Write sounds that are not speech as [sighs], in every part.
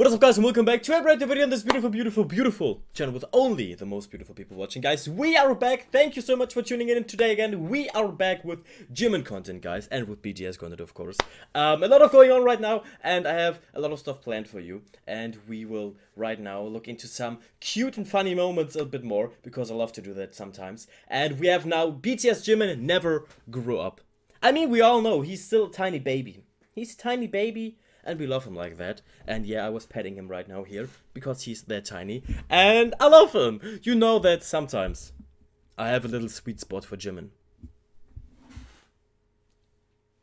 What is up guys and welcome back to a brand new video on this beautiful, beautiful, beautiful channel with only the most beautiful people watching. Guys, we are back. Thank you so much for tuning in today again. We are back with Jimin content, guys, and with BTS content, of course. Um, a lot of going on right now, and I have a lot of stuff planned for you. And we will right now look into some cute and funny moments a bit more, because I love to do that sometimes. And we have now BTS Jimin never grew up. I mean, we all know he's still a tiny baby. He's a tiny baby and we love him like that. And yeah, I was petting him right now here because he's that tiny, and I love him. You know that sometimes I have a little sweet spot for Jimin.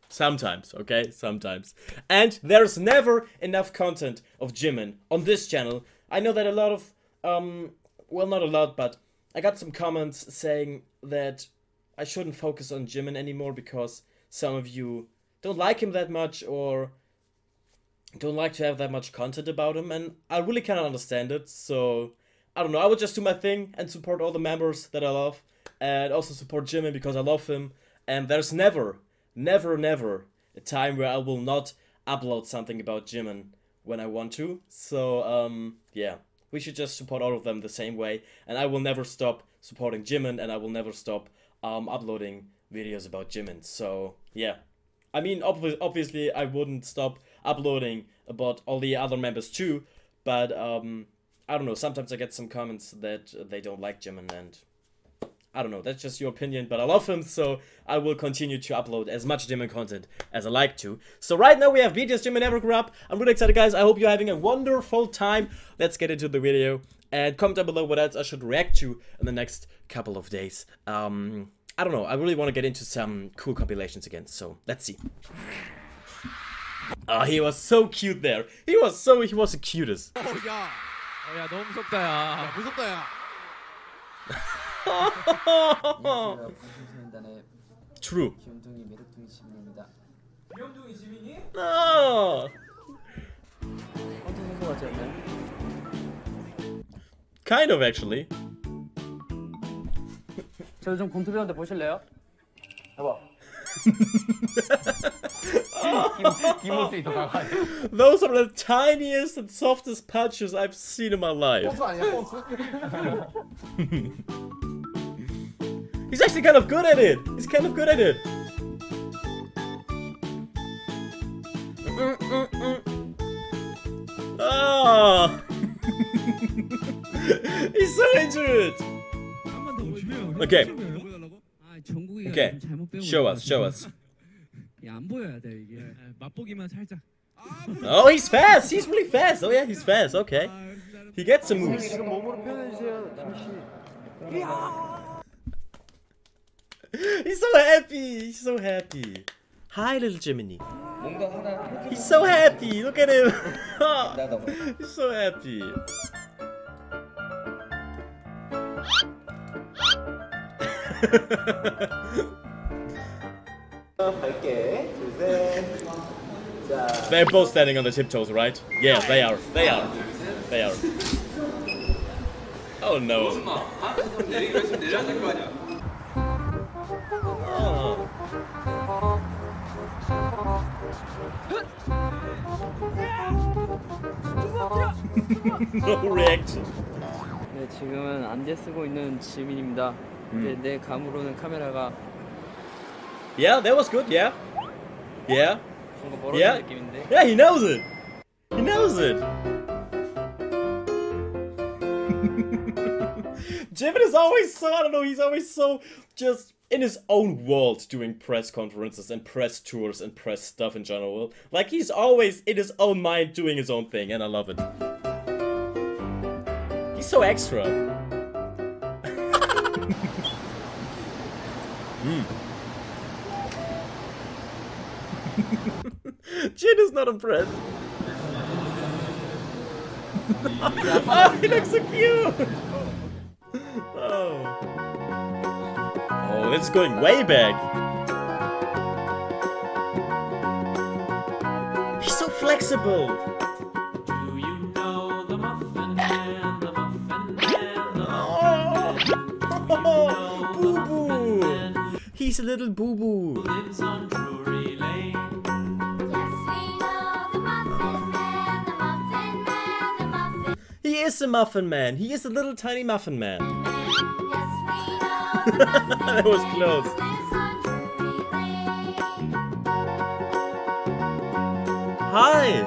Sometimes, okay? Sometimes. And there's never enough content of Jimin on this channel. I know that a lot of, um, well, not a lot, but I got some comments saying that I shouldn't focus on Jimin anymore because some of you don't like him that much or don't like to have that much content about him, and I really cannot understand it. So I don't know. I would just do my thing and support all the members that I love, and also support Jimin because I love him. And there's never, never, never a time where I will not upload something about Jimin when I want to. So um, yeah, we should just support all of them the same way, and I will never stop supporting Jimin, and I will never stop um, uploading videos about Jimin. So yeah. I mean, obviously, I wouldn't stop uploading about all the other members too, but um, I don't know. Sometimes I get some comments that they don't like Jimin, and I don't know. That's just your opinion, but I love him, so I will continue to upload as much Jimin content as I like to. So right now we have BTS Jimin Never Grew Up. I'm really excited, guys. I hope you're having a wonderful time. Let's get into the video. And comment down below what else I should react to in the next couple of days. Um, I don't know. I really want to get into some cool compilations again. So let's see. Oh, he was so cute there. He was so he was the cutest. 어, 야. 어, 야, 너무 무섭다, 야. 무섭다, 야. 안녕하세요. 방송소년단의 True. 귀염둥이 매력둥이 지민입니다. 귀염둥이 지민이? Oh, 황정 선수 같지 않나요? kind of actually. 저 요즘 공투 배우는데 보실래요? 해봐. [laughs] Those are the tiniest and softest patches I've seen in my life. [laughs] He's actually kind of good at it. He's kind of good at it. Ah! [laughs] He's so injured. Okay. into it. Okay. Okay. Show us, show us. 안 보여야 돼 이게 맛보기만 살짝 Oh, he's fast. He's really fast. Oh yeah, he's fast. Okay. He gets some moves. 몸으로 표현해 주세요, 지민 씨. He's so happy. He's so happy. Hi, little Jiminy. 뭔가 하나 해주고 He's so happy. Look at him. [laughs] 나도 He's so happy. 갈게. 둘, 셋. 자, They're both standing on the tiptoes, right? Yeah, they are. They are. They are. Oh no. Oh. no reaction. 네, 지금은 안대 쓰고 있는 지민입니다. 근데 음. 내 감으로는 카메라가 Yeah, that was good. Yeah. Yeah. 뭔가 멀어진 Yeah. 느낌인데. Yeah, he knows it. He knows it. [laughs] Jimin is always so, I don't know, he's always so just in his own world doing press conferences and press tours and press stuff in general. Like, he's always in his own mind doing his own thing, and I love it. He's so extra. Hmm. [laughs] Jin is not impressed. oh, he looks so cute. Oh. Oh, is going way back. He's so flexible. He's a little boo boo. lives on Drury Lane. Yes, we know the Muffin Man, the Muffin Man. is a muffin man. He is a little tiny muffin man. [laughs] that was close. Hi.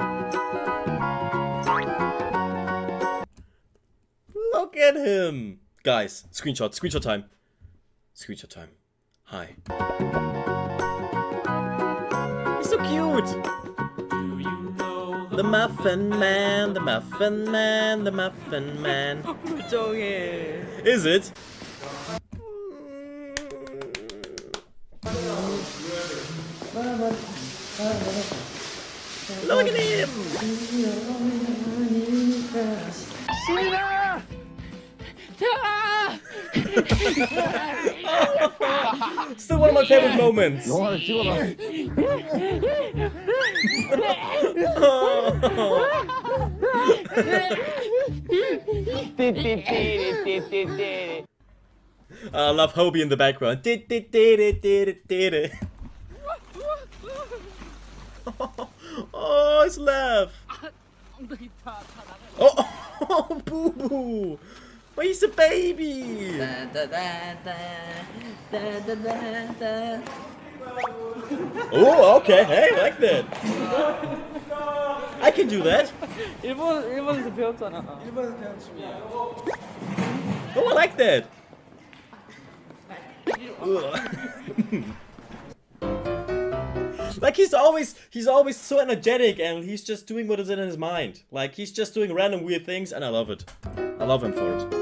Look at him. Guys, screenshot, screenshot time. Screenshot time. Hi. He's so cute! The Muffin Man, the Muffin Man, the Muffin Man. [laughs] Oh, Is it? Look at him! Sweetheart! Still one of my favorite moments. oh. I love Hobie in the background. [laughs] Oh, it's left. [laughs] Oh, [laughs] oh boo boo. But he's a baby. [laughs] Oh, okay. Hey, I like that. I can do that. 일본 일본에서 배웠잖아. Oh, I like that. Ugh. [laughs] like he's always he's always so energetic and he's just doing what is in his mind. Like he's just doing random weird things and I love it. I love him for it.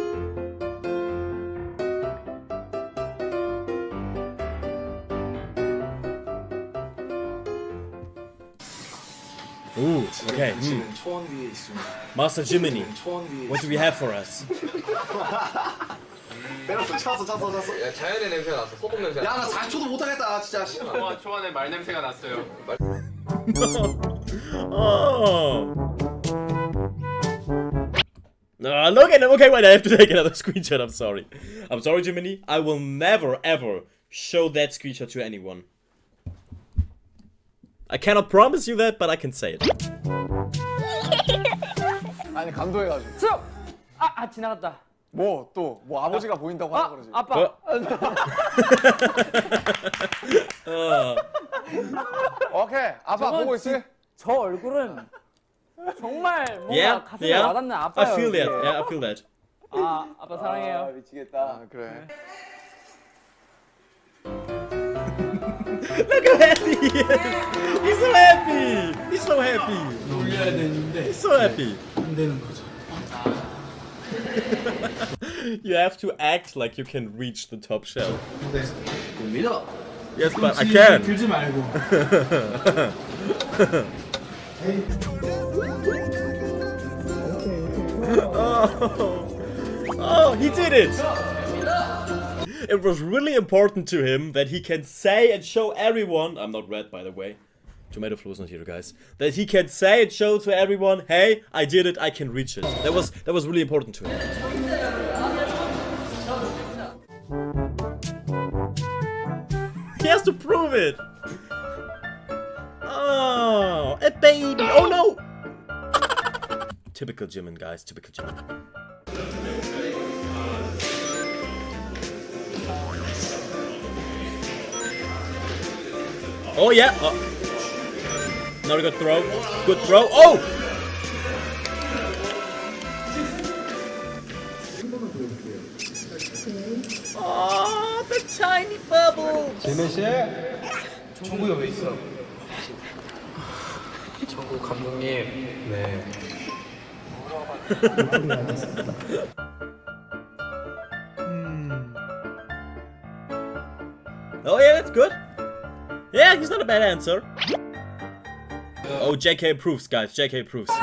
okay. hmm. 초원 위에 있습니다. Master Jiminy, 초원 위에 what do we have for us? 때렸어, 찼어, 찼어, 찼어. 야, 자연의 냄새가 났어. 소금 냄새. 야, 나 4초도 못하겠다, 진짜. 초아, 초안에 말 냄새가 났어요. oh. Ah, look at him. Okay, wait, I have to take another [laughs] screenshot. I'm sorry. I'm sorry, Jiminy. I will never, ever show that screenshot to anyone. I cannot promise you that, but I can say it. [laughs] 아니 감동해가지고. 수업. 아, 아 지나갔다. 뭐 또 뭐 아버지가 보인다고 하라 아, 그러지. 아빠. Uh, [laughs] 오케이 아빠 저건 보고 있지? 저 얼굴은 정말 뭔가 yeah, 가슴에 yeah. 와닿는 I 아빠예요. feel that. 이게. Yeah, I feel that. 아, 아빠 사랑해요. 미치겠다. 아, 그래. [laughs] Look how happy he is. He's so happy. He's so happy. He's so happy. you have to act like you can reach the top shelf. Yes, but I can. oh. [laughs] oh, he did it! [laughs] It was really important to him that he can say and show everyone. I'm not red, by the way. Tomato Flo is not here, guys. That he can say and show to everyone, "Hey, I did it. I can reach it." That was that was really important to him. [laughs] He has to prove it. Oh, a baby. Oh no. [laughs] Typical Jimin, guys. Typical Jimin. Oh yeah. Oh. Not a good throw. Good throw. Oh. Oh, the tiny bubble. 정국이 왜 있어? 정국 감독님. 네. Oh yeah, that's good. Yeah, he's not a bad answer. Oh, JK approves, guys. JK approves. [laughs]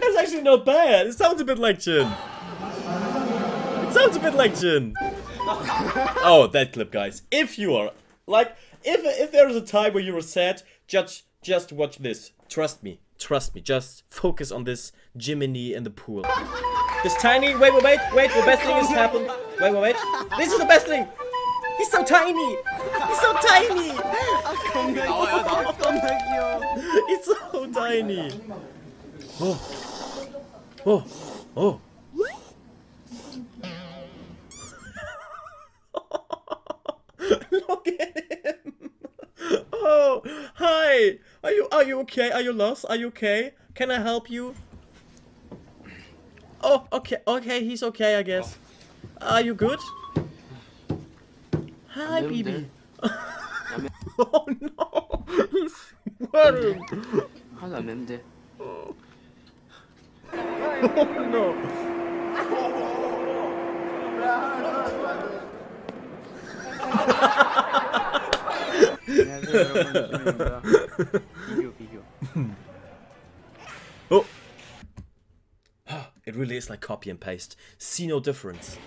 That's actually not bad. It sounds a bit like Jin. It sounds a bit like Jin. Oh, that clip, guys. If you are like, if if there is a time where you are sad, just just watch this. Trust me. Trust me. Just focus on this Jiminy in the pool. This tiny. Wait, wait, wait, wait. The best thing has happened. Wait, wait, wait. This is the best thing. He's so tiny. He's so tiny. He's so tiny. Oh. Oh. Oh. [laughs] Look at him. Oh, hi. Are you are you okay? Are you lost? Are you okay? Can I help you? Oh, okay. Okay, he's okay, I guess. Are you good? Hi, baby. [laughs] oh no! He's sweating! Hala nemde. Oh no! oh! [gasps] It really is like copy and paste. See no difference.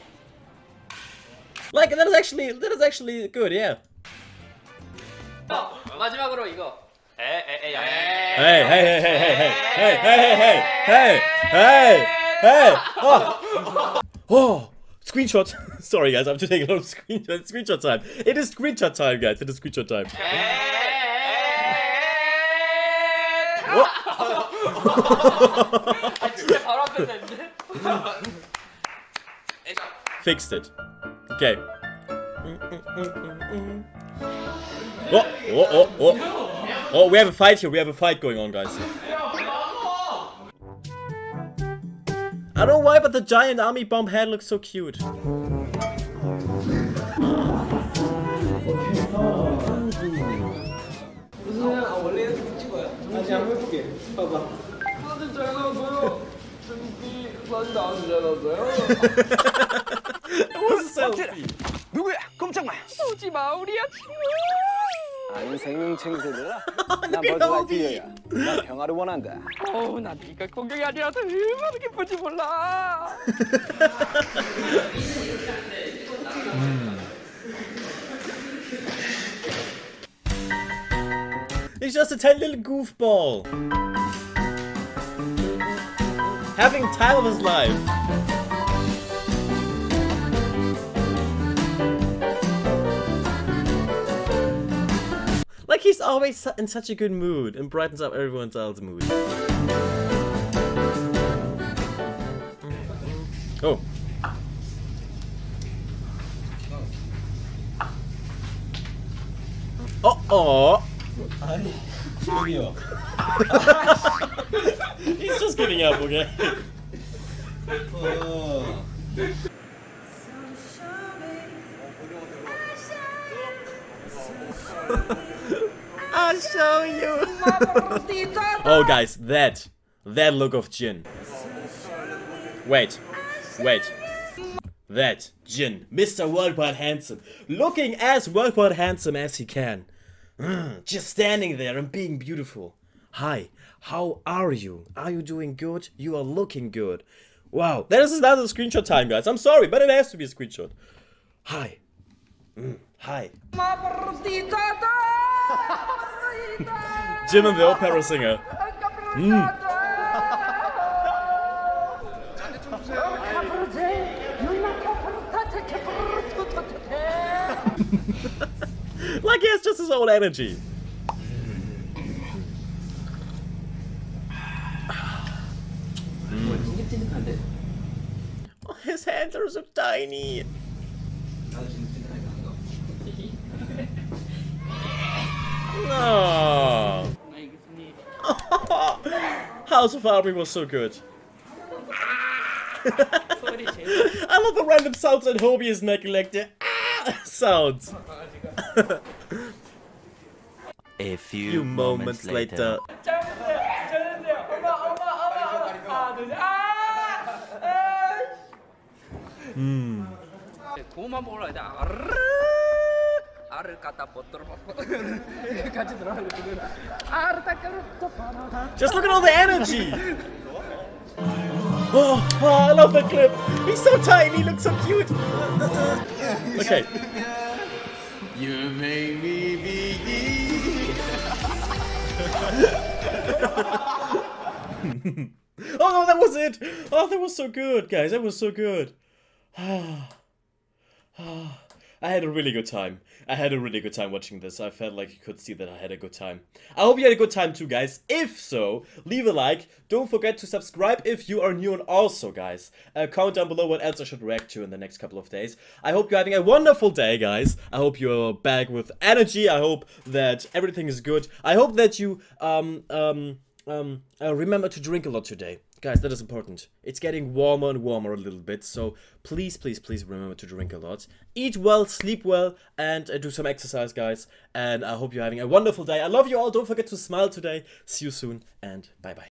Like that is actually that is actually good, yeah. 마지막으로 이거. 에에에 Hey, hey, hey, hey, hey, hey, hey, hey, hey, hey, hey, hey. Oh, oh. Screenshot. Sorry, guys, I have to take a lot of screenshot. Screenshot time. It is screenshot time, guys. It is screenshot time. 진짜 바로 앞에서 했는데. Fixed it. Okay. Oh, oh, oh, oh. Oh, we have a fight here. We have a fight going on, guys. I don't know why, but the giant army bomb head looks so cute. [laughs] Was selfie. 누구야? 꼼짝마. 쏘지 마, 우리야 아니 생명 챙세들아. all 라이트이어야. 난 평화를 원한다. 어우, 난 네가 공격이 아니라서 얼마나 기쁜지 몰라. He's just a tiny little goofball. Having time of his life. He's always in such a good mood and brightens up everyone else's mood. Oh. Oh, oh. [laughs] He's just giving up, okay? I'll show you. [laughs] oh, guys, that that look of Jin. Wait, wait. That Jin, Mr. Worldwide Handsome, looking as worldwide handsome as he can. Mm, just standing there and being beautiful. Hi, how are you? Are you doing good? You are looking good. Wow, that is another screenshot time, guys. I'm sorry, but it has to be a screenshot. Hi. Mm, hi. [laughs] [laughs] Jimin the opera singer. Mm. [laughs] like he has just his own energy. mm. [sighs] oh, his hands are so tiny. No. House of Army was so good. [laughs] I love the random sounds that Hobie is making, like the ah sounds. [laughs] A few, few moments later. 고만 R kata [laughs] Just look at all the energy. Oh, oh, I love the clip. He's so tiny, he looks so cute. Okay. You make me be [laughs] Oh, that was it! Oh, that was so good, guys. That was so good. [sighs] Ah. ah. I had a really good time. I had a really good time watching this. I felt like you could see that I had a good time. I hope you had a good time too, guys. If so, leave a like. Don't forget to subscribe if you are new. And also, guys, uh, comment down below what else I should react to in the next couple of days. I hope you're having a wonderful day, guys. I hope you're back with energy. I hope that everything is good. I hope that you um um um uh, remember to drink a lot today. Guys, that is important. It's getting warmer and warmer a little bit, so please, please, please remember to drink a lot. Eat well, sleep well, and uh, do some exercise, guys. And I hope you're having a wonderful day. I love you all. Don't forget to smile today. See you soon, and bye bye.